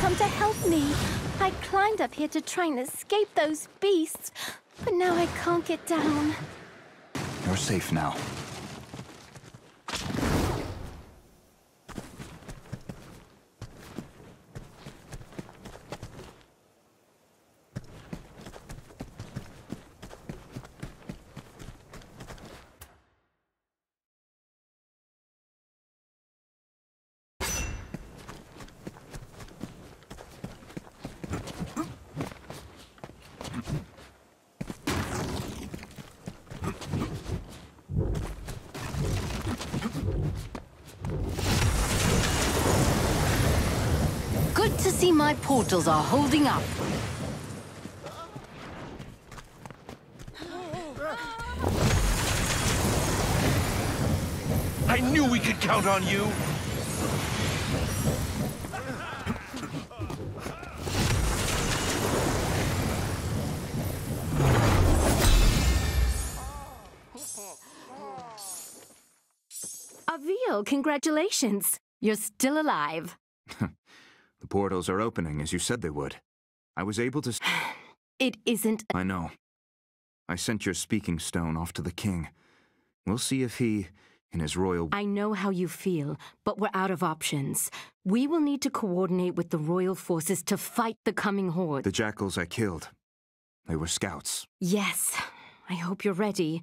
come to help me. I climbed up here to try and escape those beasts, but now I can't get down. You're safe now. To see my portals are holding up. I knew we could count on you! Avil, congratulations. You're still alive. The portals are opening as you said they would. I was able to. It isn't. I know. I sent your speaking stone off to the king. We'll see if he, in his royal. I know how you feel, but we're out of options. We will need to coordinate with the royal forces to fight the coming horde. The jackals I killed. They were scouts. Yes, I hope you're ready.